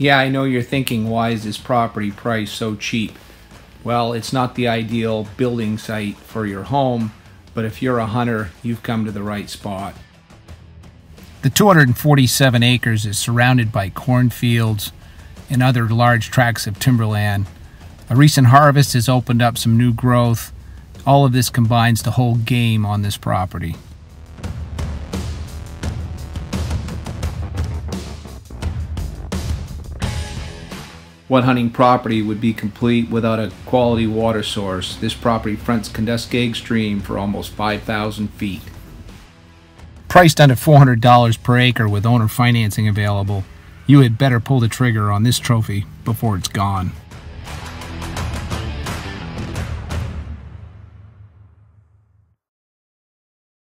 Yeah, I know you're thinking, why is this property priced so cheap? Well, it's not the ideal building site for your home, but if you're a hunter, you've come to the right spot. The 247 acres is surrounded by cornfields and other large tracts of timberland. A recent harvest has opened up some new growth. All of this combines to hold game on this property. What hunting property would be complete without a quality water source? This property fronts Kenduskeag Stream for almost 5,000 feet. Priced under $400 per acre with owner financing available, you had better pull the trigger on this trophy before it's gone.